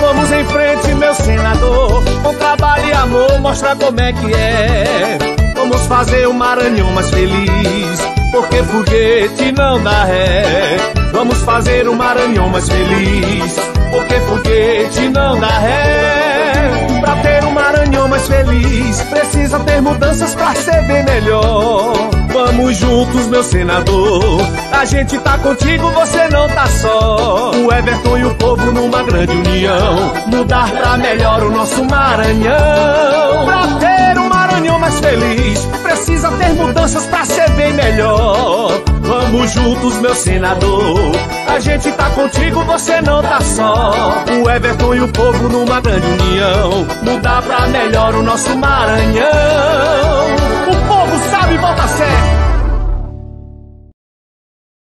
Vamos em frente, meu senador. Com trabalho e amor, mostra como é que é. Vamos fazer o Maranhão mais feliz. Porque foguete não dá ré. Vamos fazer o Maranhão mais feliz. Porque foguete não dá ré. Pra ter um Maranhão mais feliz, precisa ter mudanças pra ser bem melhor. Vamos juntos, meu senador. A gente tá contigo, você não tá só. O Everton e o povo numa grande união. Mudar pra melhor o nosso Maranhão. Pra ter um Maranhão mais feliz, precisa ter mudanças pra ser bem melhor. Vamos juntos, meu senador. A gente tá contigo, você não tá só. O Everton e o povo numa grande união. Mudar pra melhor o nosso Maranhão.